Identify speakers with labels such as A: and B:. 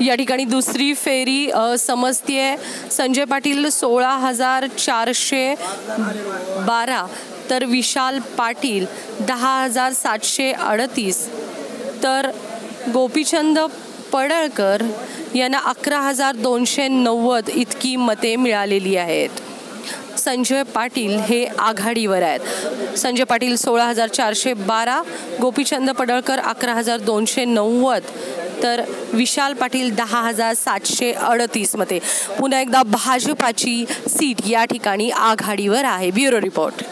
A: या ठिकाणी दुसरी फेरी समजतीये. संजय पाटील सोळा हजार चारशे बारा तर विशाल पाटील दहा हजार सातशे अडतीस. तर गोपीचंद पडळकर यांना अकरा हजार दोनशे नव्वद इतकी मते मिळालेली आहेत. संजय पाटील हे आघाडीवर आहेत. संजय पाटील सोळा हजार चारशे बारा गोपीचंद पडळकर अकरा हजार दोनशे नव्वद तर विशाल पाटील दहा हजार सातशे अडतीसमध्ये पुन्हा एकदा भाजपाची सीट या ठिकाणी आघाडीवर आहे. Bureau report.